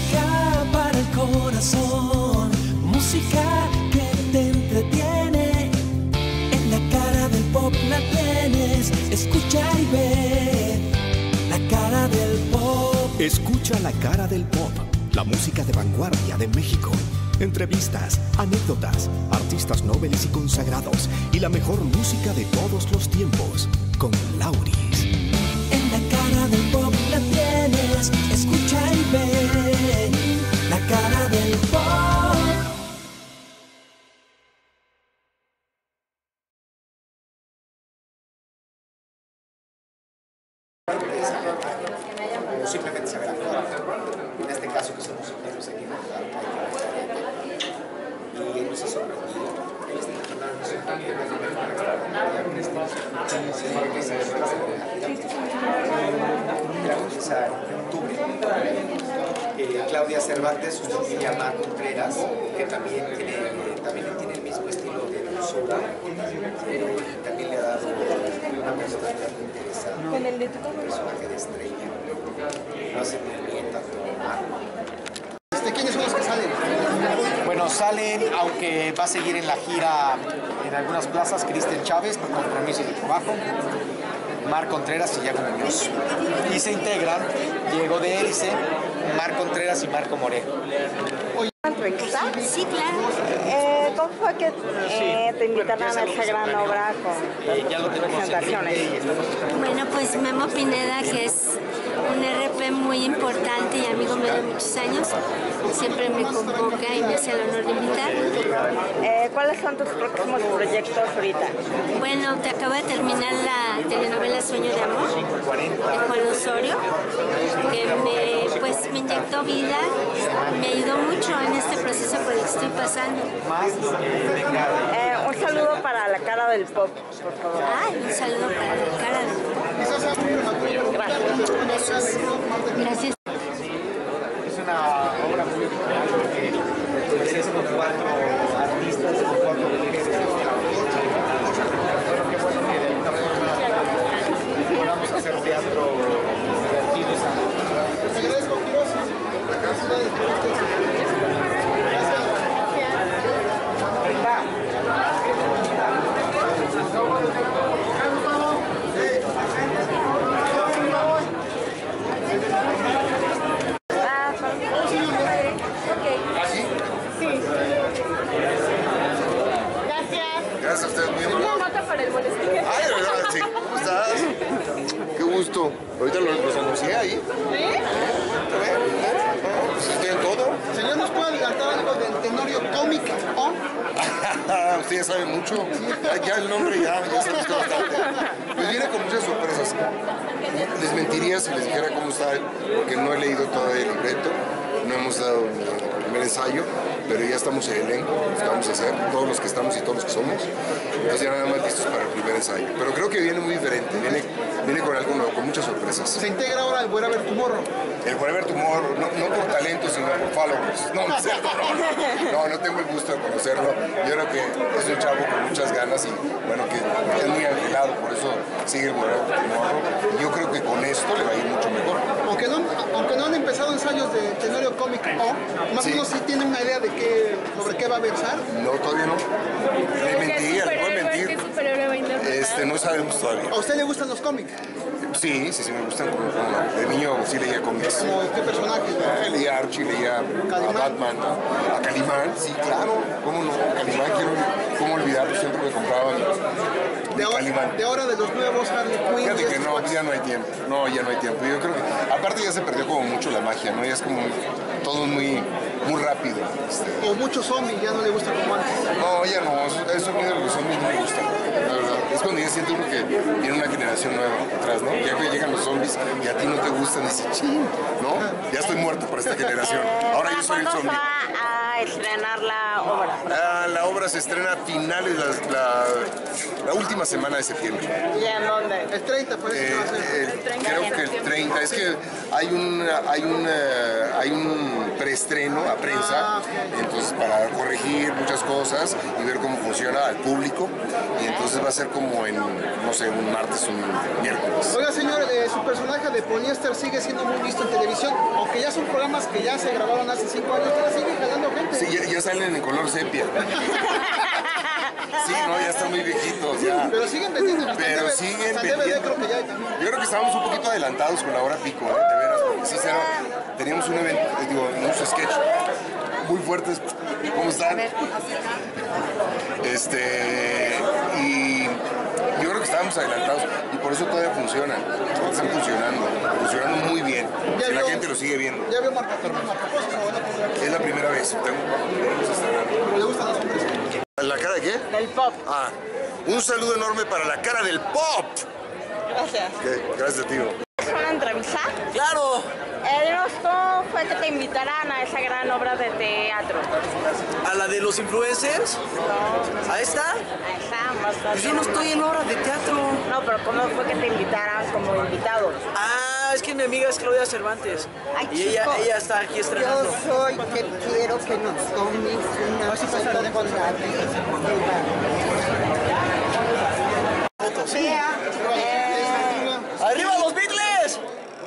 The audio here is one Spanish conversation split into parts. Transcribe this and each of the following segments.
Música para el corazón, música que te entretiene. En la cara del pop la tienes, escucha y ve. La cara del pop. Escucha la cara del pop, la música de vanguardia de México. Entrevistas, anécdotas, artistas nobles y consagrados y la mejor música de todos los tiempos con Lauris. En la cara del pop la tienes, escucha y ve. La cara del. Claudia Cervantes sustituye a Mar Contreras, que también tiene, también tiene el mismo estilo de dulzura, eh, y también le ha dado una personalidad muy interesante. Con el de tu Un personaje de estrella. Lo hace muy bien tanto Mar Este, ¿Quiénes son los que salen? Bueno, salen, aunque va a seguir en la gira en algunas plazas, Cristian Chávez por compromiso de trabajo, Mar Contreras y Diego Muñoz. Y se integran Diego de Erice, Mar Contreras y Marco Moreno. entrevista? Sí, claro. Eh, ¿Cómo fue que eh, te invitaron a esa gran obra con presentaciones? Bueno, pues Memo Pineda, que es un RP muy importante y amigo mío de muchos años, siempre me convoca y me hace el honor de invitar. Eh, ¿Cuáles son tus próximos proyectos ahorita? Bueno, te acabo de terminar la telenovela Sueño de Amor de Juan Osorio, que me, me inyectó vida, me ayudó mucho en este proceso por el que estoy pasando. Eh, un saludo para la cara del pop, por favor. Ay, un saludo para la cara de Gracias. Besos. Gracias. Es una obra muy original porque pues, es con cuatro artistas, con cuatro mujeres. Pero qué bueno que de alguna forma podamos hacer teatro divertido y sano. Ah, Gracias a ustedes, muy amable. nota para el boletín. Ay, de verdad, sí. ¿Cómo estás? Qué gusto. Ahorita los, los anuncié ahí. ¿Eh? Pues estoy en todo. Señor, ¿nos puede adelantar algo del Tenorio Comic On? Ustedes saben mucho. Ya, ya el nombre ya, ya bastante. Pues viene con muchas sorpresas. Les mentiría si les dijera cómo está, porque no he leído todavía el libreto. No hemos dado el primer ensayo, pero ya estamos en el elenco, que vamos a hacer, todos los que estamos y todos los que somos. Entonces ya nada más listos para el primer ensayo. Pero creo que viene muy diferente, viene, viene con algo nuevo, con muchas sorpresas. Se integra ahora el Voy a ver tu morro. El Forever Tomorrow, no, no por talento, sino por followers. No, no es cierto, no. No, no tengo el gusto de conocerlo. Yo creo que es un chavo con muchas ganas y bueno, que es muy angelado, por eso sigue el Forever Tomorrow. Yo creo que con esto le va a ir mucho mejor. Aunque no, aunque no han empezado ensayos de Tenorio Comic On, más o Sí. menos sí tienen una idea de qué, sobre qué va a versar. No, todavía no. Le mentiría, le puedo mentir. Este, no sabemos todavía. ¿A usted le gustan los cómics? Sí, sí, sí, me gustan. Como, como de niño sí leía cómics. ¿Como qué personajes? Eh, Leía a Archie, leía a. Batman, a Calimán, sí, claro, cómo no, Calimán, quiero, cómo olvidarlo, siempre me compraban De Calimán. de ahora de los nuevos Harley Quinn. Fíjate que no, ya no hay tiempo, no, ya no hay tiempo. Yo creo que, aparte ya se perdió como mucho la magia, ¿no? Ya es como todo muy, muy rápido. este. O muchos zombies, ya no le gusta como antes. No, ya no, eso, eso a mí de los zombies no me gusta, la verdad. Es cuando ya siento uno que viene una generación nueva atrás, ¿no? Ya que llegan los zombies y a ti no te gustan, dices, ching, ¿no? Ya estoy muerto por esta generación. Ahora yo soy el ¿Cuándo zombie. A estrenar la obra? Ah, la obra se estrena a finales, la, la, la última semana de septiembre. ¿Y en dónde? El 30 parece que va a ser. Eh, eh, creo que el 30, es que hay un, hay un, eh, hay un preestreno a prensa, Ah, entonces para corregir muchas cosas y ver cómo funciona al público. Y entonces va a ser como en, no sé, un martes, un miércoles. Oiga, señor, eh, su personaje de Poliéster sigue siendo muy visto en televisión, aunque ya son programas que ya se grabaron hace cinco años, todavía sigue jalando gente. Sí, ya, ya salen en color sepia. Sí, no, ya están muy viejitos, ya. Pero siguen vendiendo. hasta Pero siguen vendiendo. creo que ya hay. Yo creo que estábamos un poquito adelantados con la hora pico, ¿eh? de veras, porque sí, será- teníamos un evento, eh, digo, unos sketch muy fuertes. ¿Cómo están? Este, y yo creo que estábamos adelantados y por eso todavía funcionan, porque están funcionando, funcionando muy bien. Ya Si la gente lo sigue viendo. Ya vio ¿o no? Es la primera vez. Tengo- le gustan los hombres. ¿La cara de qué? Del pop. Ah, un saludo enorme para la cara del pop. Gracias. Gracias, tío. ¿Es una entrevista? Claro, dinos, ¿cómo fue que te invitaran a esa gran obra de teatro? a la de los influencers. Ahí está. Ahí está, más Pues yo no estoy en obra de teatro. No, pero ¿cómo fue que te invitaran como invitado? Ah, es que mi amiga es Claudia Cervantes. Ay, y ella, chico. ella está aquí Yo estrenando. soy que quiero que nos tomes una foto con la Eh, ¡Arriba los Beatles!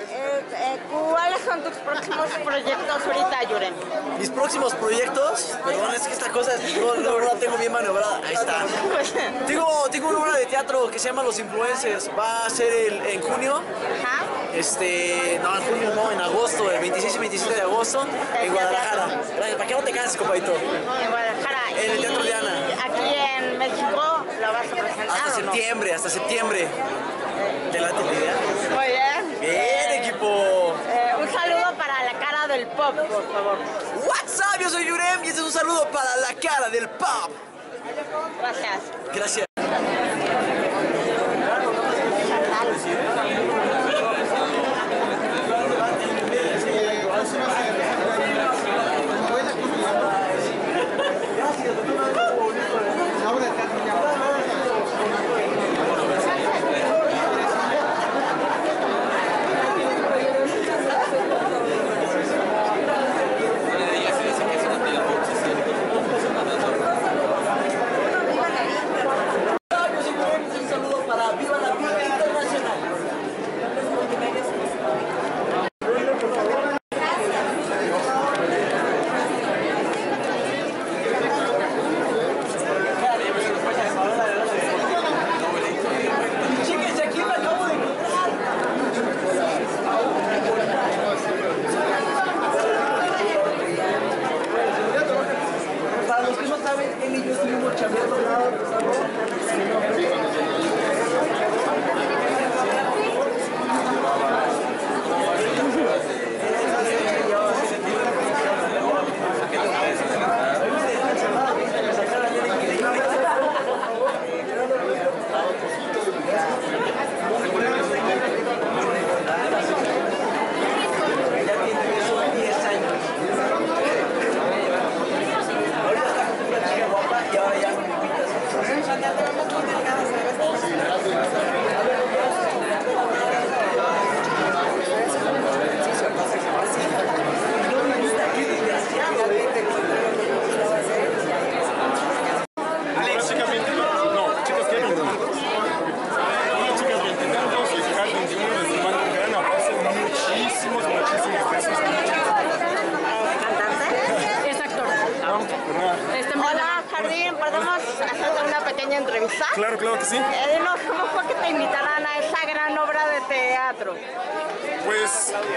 eh, eh, ¿Cuáles son tus próximos proyectos ahorita, Yuren? Mis próximos proyectos, perdón, es que esta cosa no, no, la tengo bien maniobrada. Ahí está. Tengo, tengo una obra de teatro que se llama Los Influencers. Va a ser el- en junio. Ajá. Este, no, en junio no, en agosto, el 26 y 27 de agosto, en Guadalajara. Gracias, ¿para qué no te canses, compadito? En Guadalajara. En el Teatro Diana. Aquí en México lo vas a presentar. Hasta ¿o no? septiembre, hasta septiembre. ¿Delante la idea? Muy bien. Bien, equipo. Eh, un saludo para la cara del pop, por favor. What's up, yo soy Yurem y este es un saludo para la cara del pop. Gracias. Gracias.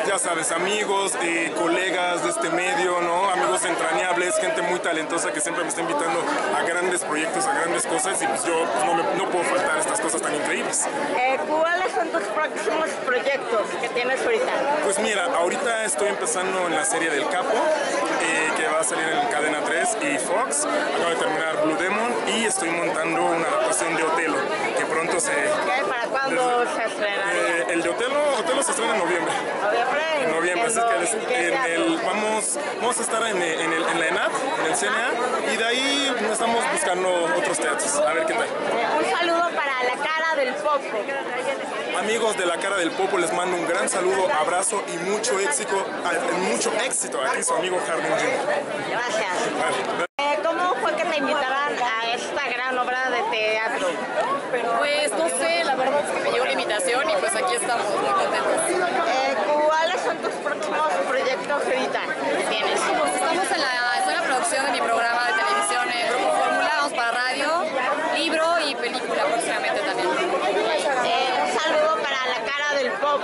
Ya sabes, amigos, eh, colegas de este medio, ¿no? Amigos entrañables, gente muy talentosa que siempre me está invitando a grandes proyectos, a grandes cosas y pues yo pues, no, me- no puedo faltar a estas cosas tan increíbles. Eh, ¿Cuáles son tus próximos proyectos que tienes ahorita? Pues mira, ahorita estoy empezando en la serie del Capo, eh, que va a salir en Cadena 3 y Fox. Acabo de terminar Blue Demon y estoy montando una adaptación de Otelo, que pronto se... ¿Para cuándo se estrenaría? El de Otelo, Otelo se estrena en noviembre. ¿Noviembre? En noviembre, así que ¿En el, vamos, vamos a estar en, en, el- en la ENAP, en el CNA, y de ahí estamos buscando otros teatros, a ver qué tal. Un saludo para la cara del Pop. Amigos de la cara del Popo, les mando un gran saludo, abrazo y mucho éxito, mucho éxito aquí su amigo Jardín Gracias ¿Cómo fue que te invitaran a esta gran obra de teatro? Pues no sé, la verdad es que me llegó la invitación y pues aquí estamos muy contentos. Eh, ¿Cuáles son tus próximos proyectos ahorita que tienes? Pues estamos en la, estoy en la producción de mi programa de televisión en Grupo Fórmula, vamos para radio, libro y película próximamente también. Eh, un saludo para la cara del pop.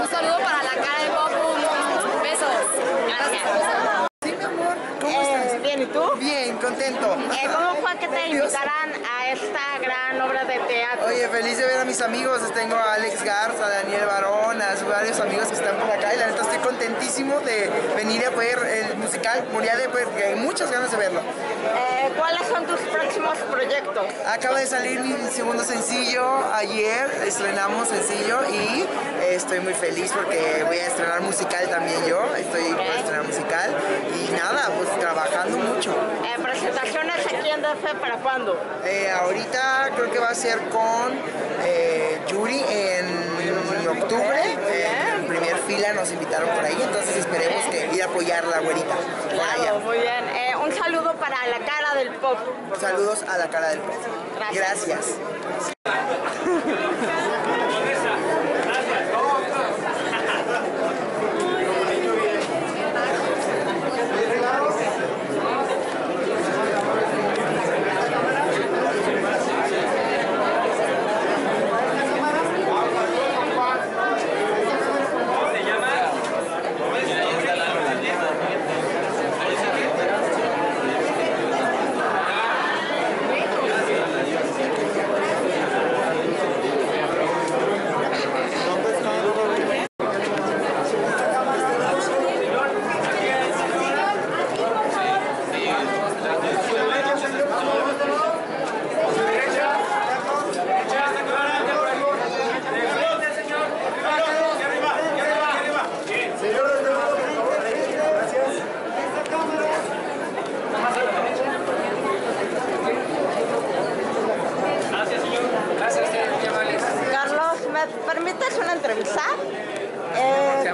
Un saludo para la cara del pop, besos. Gracias. Sí, mi amor. ¿Cómo estás? Bien, ¿y tú? Bien, contento. Eh, ¿Cómo invitaran a esta gran obra de teatro? Oye, feliz de ver a mis amigos. Tengo a Alex Garza, a Daniel Barón, a varios amigos que están por acá y la neta contentísimo de venir a ver el musical. Moría de pues, hay muchas ganas de verlo. Eh, ¿Cuáles son tus próximos proyectos? Acaba de salir mi segundo sencillo ayer, estrenamos sencillo y estoy muy feliz porque voy a estrenar musical también yo, estoy por estrenar musical y nada, pues trabajando mucho. Eh, ¿Presentaciones aquí en DF para cuándo? Eh, ahorita creo que va a ser con eh, Yuri en octubre, nos invitaron por ahí, entonces esperemos que ir a apoyar a la güerita. Claro, muy bien. Eh, un saludo para la cara del pop. Saludos a la cara del pop. Gracias ¿me permites una entrevista? Eh,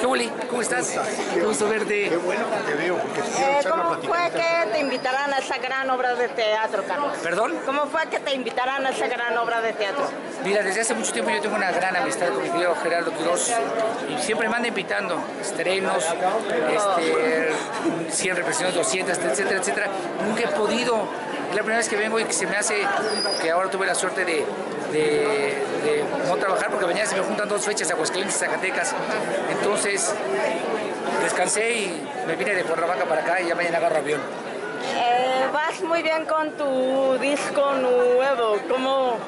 ¿Qué Uli? ¿Cómo estás? Qué gusto verte. Qué bueno que te veo, porque te quiero eh, echar una ¿Cómo fue platicadita. que te invitaran a esa gran obra de teatro, Carlos? ¿Perdón? ¿Cómo fue que te invitaran a esa gran obra de teatro? Mira, desde hace mucho tiempo yo tengo una gran amistad con mi querido Gerardo Quiroz y siempre me anda invitando estrenos, este, 100 representaciones, 200, etcétera, etcétera. Nunca he podido. Es la primera vez que vengo y que se me hace que ahora tuve la suerte de, de- de no trabajar porque mañana se me juntan dos fechas, Aguascalientes y Zacatecas. Entonces descansé y me vine de Cuernavaca para acá y ya mañana agarro avión. Vas muy bien con tu disco nuevo. ¿Cómo,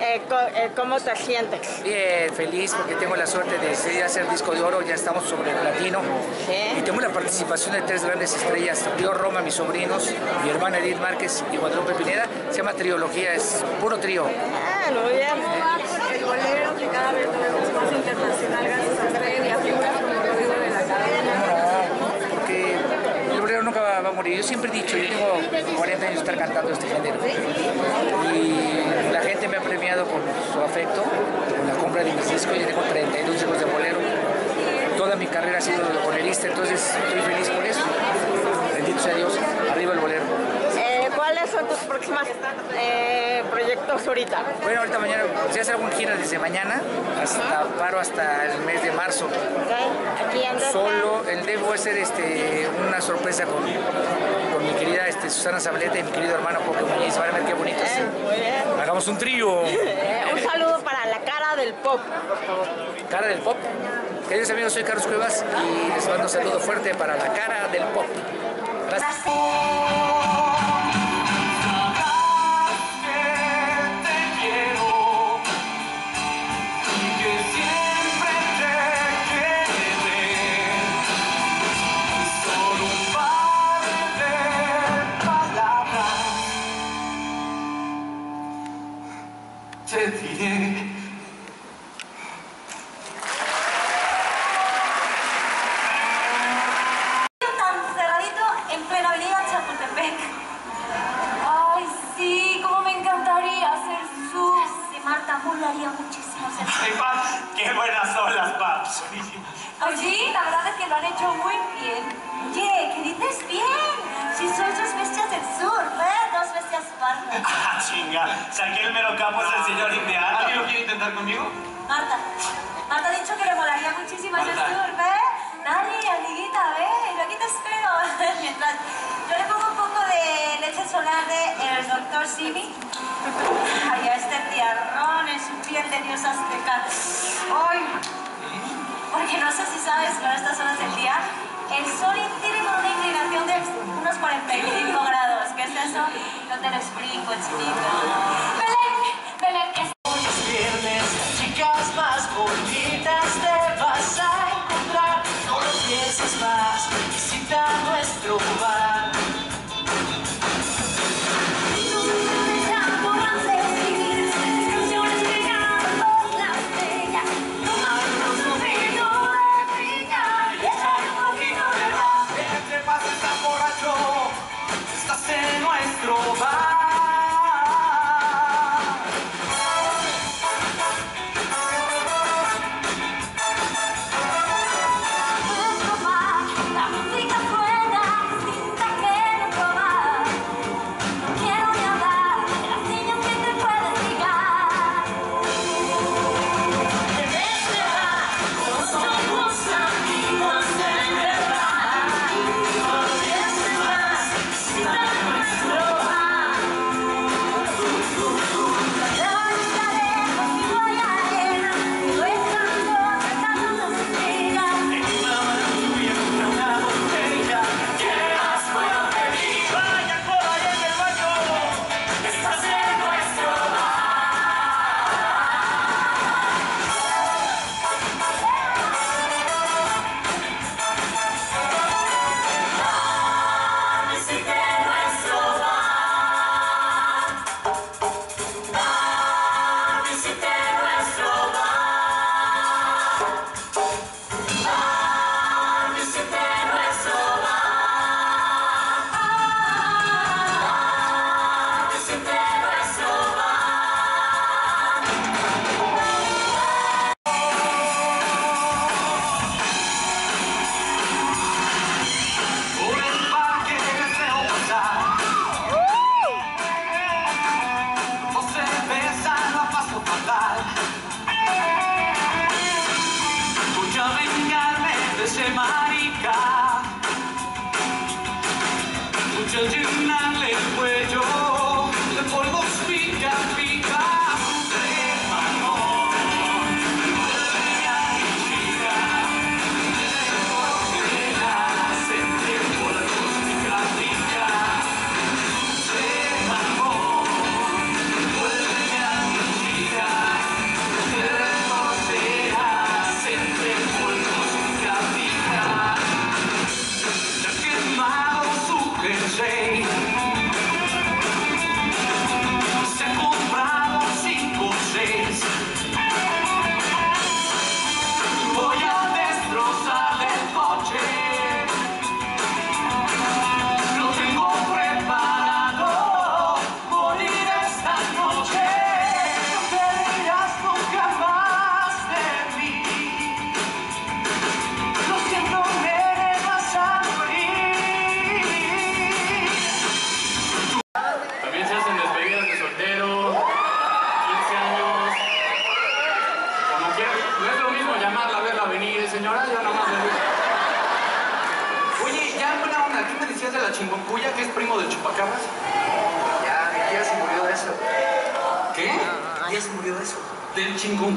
eh, co- eh, ¿Cómo te sientes? Bien, feliz porque tengo la suerte de decidir hacer disco de oro, ya estamos sobre el platino. Y tengo la participación de tres grandes estrellas, Río Roma, mis sobrinos, mi hermana Edith Márquez y Guadalupe Pineda. Se llama Triología, es puro trío. Ah, muy bien. El bolero que cada vez tenemos más internacional gracias a usted y a figuras como Rodrigo de la Cadena. Porque el bolero nunca va, va a morir. Yo siempre he dicho, yo tengo 40 años de estar cantando este género. Y la gente me ha premiado con su afecto, con la compra de mis discos. Yo tengo 32 discos de bolero. Toda mi carrera ha sido de bolerista, entonces estoy feliz por eso. Bendito sea Dios, arriba el bolero. Eh, ¿Cuáles son tus próximos eh, proyectos ahorita? Bueno, ahorita mañana, se hace alguna gira desde mañana hasta paro hasta el mes de marzo. Aquí en DF. Solo el debo hacer este, una sorpresa con, con mi querida este, Susana Zabaleta y mi querido hermano Jorge Muñiz. Van a ver qué bonitos. Muy bien. Hagamos un trío. Eh, un saludo para la cara del pop, por favor. Cara del pop. Queridos amigos, soy Carlos Cuevas y les mando un saludo fuerte para la cara del pop. Gracias. Marta. Ha dicho que le molaría muchísimo ese tour, ¿ves? Dani, amiguita, ve, yo aquí te espero. Mientras yo le pongo un poco de leche solar de el doctor Simi. Ay, a este tiarrón en su piel de dios azteca. Hoy, porque no sé si sabes, pero a estas horas del día el sol incide con una inclinación de unos 45 grados. ¿Qué es eso? No te lo explico, chiquito. forward.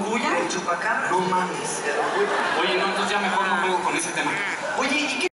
¿Mongula? El chupacabra. No mames. Oye, no, entonces ya mejor no juego con ese tema. Oye, ¿y qué?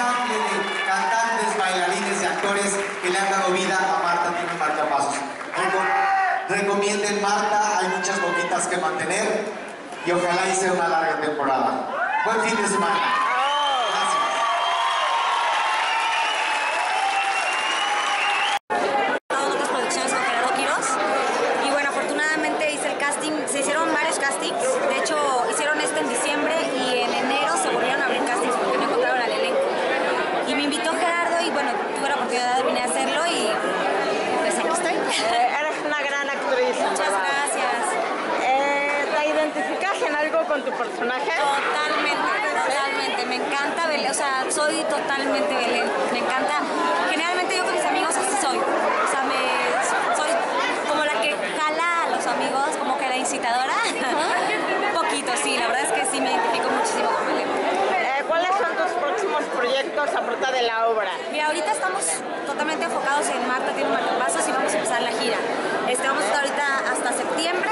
de cantantes, bailarines y actores que le han dado vida a Marta Tiene Marta Marcapasos. recomienden Marta, hay muchas boquitas que mantener y ojalá hice una larga temporada. Buen fin de semana. todos aportar de la obra? Mira, ahorita estamos totalmente enfocados en Marta tiene un marcapasos y vamos a empezar la gira. Este, vamos a estar ahorita hasta septiembre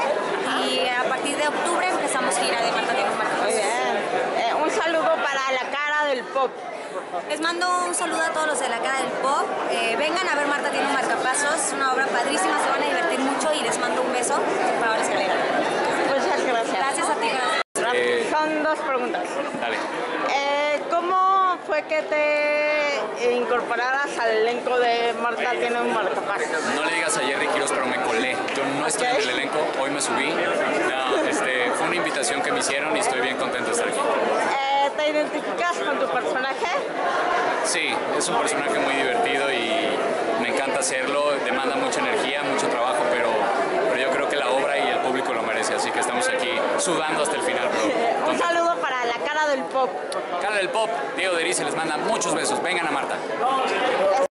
y a partir de octubre empezamos gira de Marta tiene un marcapasos. Eh, un saludo para la cara del pop. Les mando un saludo a todos los de la cara del pop. Eh, vengan a ver Marta tiene un marcapasos, es una obra padrísima, se van a divertir mucho y les mando un beso para la escalera. Muchas gracias. Gracias a ti. Gracias. Eh... Son dos preguntas. Dale. Eh, ¿Cómo fue que te incorporaras al elenco de Marta tiene un marcapasos? No le digas a Jerry Quiroz, pero me colé. Yo no estoy en el elenco, hoy me subí. No, este, fue una invitación que me hicieron y estoy bien contento de estar aquí. Eh, ¿Te identificas con tu personaje? Sí, es un personaje muy divertido y me encanta hacerlo. Demanda mucha energía, mucho trabajo, pero, pero yo creo que la obra y el público lo merece. Así que estamos aquí sudando hasta el final, bro. Un saludo del pop. Cara del Pop, Diego Derice les manda muchos besos. Vengan a Marta.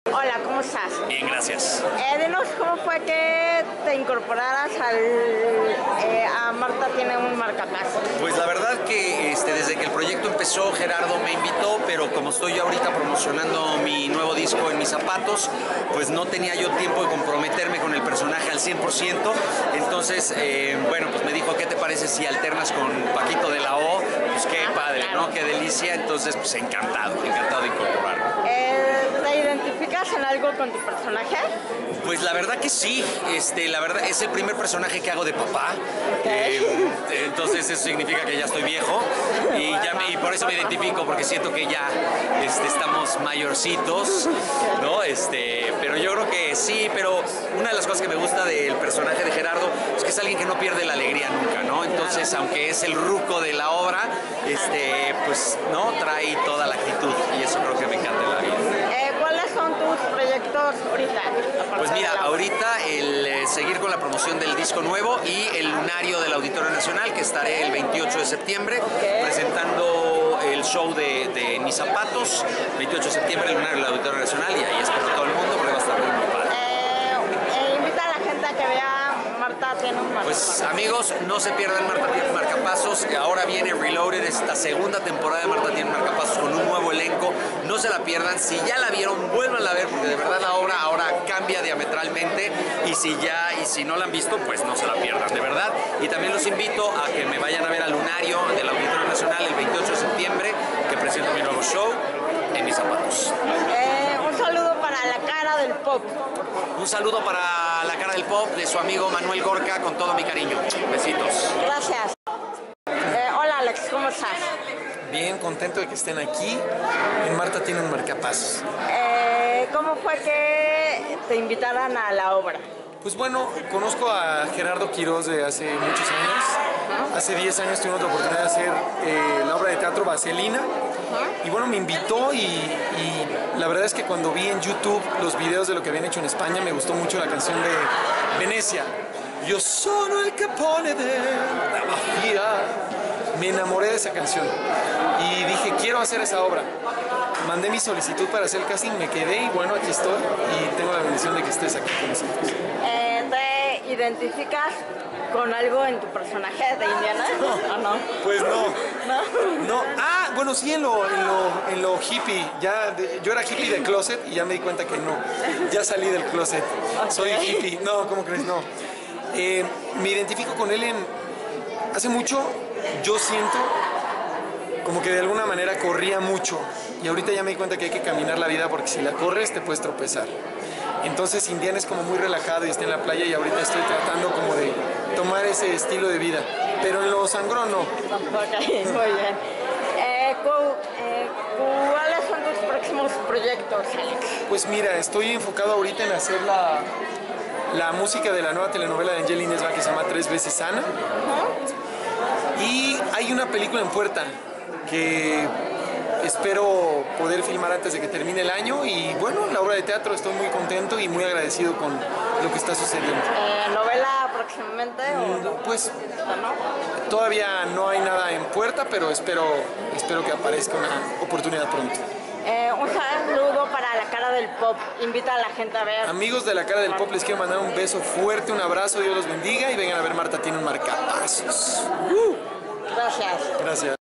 Bien, gracias. Eh, dinos cómo fue que te incorporaras al, eh, a Marta tiene un marcapasos. Pues la verdad que este, desde que el proyecto empezó, Gerardo me invitó, pero como estoy yo ahorita promocionando mi nuevo disco en mis zapatos, pues no tenía yo tiempo de comprometerme con el personaje al 100%. Entonces, eh, bueno, pues me dijo, ¿qué te parece si alternas con Paquito de la O? Pues qué padre, ¿no? Qué delicia. Entonces, pues encantado, encantado de incorporarme. Eh, ¿Te identificas en algo con tu personaje? Pues la verdad que sí, este, la verdad es el primer personaje que hago de papá, Eh, entonces eso significa que ya estoy viejo y, ya me- y por eso me identifico porque siento que ya este, estamos mayorcitos, ¿no? Este, pero yo creo que sí, pero una de las cosas que me gusta del personaje de Gerardo es que es alguien que no pierde la alegría nunca, ¿no? Entonces, aunque es el ruco de la obra, este, pues, ¿no? Trae toda la actitud y eso creo que me encanta en la vida. Eh, ¿Cuáles son tus proyectos ahorita? Pues mira, ahorita el eh, seguir con la promoción del disco nuevo y el lunario del Auditorio Nacional, que estaré el 28 de septiembre presentando el show de, de Mis Zapatos, 28 de septiembre, el lunario del Auditorio Nacional, y ahí espero a todo el mundo porque va a estar muy, muy padre. Eh, eh, invita a la gente a que vea Marta tiene un marcapasos. Pues amigos, no se pierdan Marta tiene marcapasos, ahora viene Reloaded, esta segunda temporada de Marta tiene marcapasos con un nuevo elenco, no se la pierdan, si ya la vieron, vuelvan a ver, porque de verdad la obra ahora cambia diametralmente, y si ya, y si no la han visto, pues no se la pierdan, de verdad. Y también los invito a que me vayan a ver al Lunario del Auditorio Nacional el 28 de septiembre, que presento mi nuevo show en mis zapatos. Un saludo para la cara del pop. Un saludo para la cara del pop de su amigo Manuel Gorka con todo mi cariño. Besitos. Gracias. Eh, hola Alex, ¿cómo estás? Bien, contento de que estén aquí. En Marta tiene un marcapasos. Eh, ¿Cómo fue que te invitaran a la obra? Pues bueno, conozco a Gerardo Quiroz de hace muchos años. Hace 10 años tuvimos la oportunidad de hacer eh, la obra de teatro Vaselina. Y bueno, me invitó y, y la verdad es que cuando vi en YouTube los videos de lo que habían hecho en España, me gustó mucho la canción de Venecia. Yo sono el capone de la mafia. Me enamoré de esa canción y dije, quiero hacer esa obra. Mandé mi solicitud para hacer el casting, me quedé y bueno, aquí estoy y tengo la bendición de que estés aquí con nosotros. Eh, ¿Te identificas con algo en tu personaje de Indiana? ¿O no? Pues no. ¿No? No, ah, bueno, sí, en lo, en lo, en lo hippie. Ya de- yo era hippie de closet y ya me di cuenta que no. Ya salí del closet. Soy hippie. No, ¿cómo crees? No. Eh, me identifico con él en. Hace mucho yo siento como que de alguna manera corría mucho. Y ahorita ya me di cuenta que hay que caminar la vida porque si la corres te puedes tropezar. Entonces Indiana es como muy relajado y está en la playa y ahorita estoy tratando como de tomar ese estilo de vida. Pero en lo sangrón no. Muy bien. Eh, cu- eh, ¿Cuáles son tus próximos proyectos, Alex? Pues mira, estoy enfocado ahorita en hacer la, la música de la nueva telenovela de Angelina Esba que se llama Tres veces Ana. Y hay una película en puerta que espero poder filmar antes de que termine el año y bueno, la obra de teatro estoy muy contento y muy agradecido con lo que está sucediendo. Eh, ¿Novela próximamente o no? Pues ¿No? todavía no hay nada en puerta, pero espero, espero que aparezca una oportunidad pronto. Eh, un saludo para la cara del pop. Invita a la gente a ver. Amigos de la cara del pop, les quiero mandar un beso fuerte, un abrazo, Dios los bendiga y vengan a ver Marta tiene un marcapasos. Gracias. Gracias.